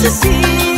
To see.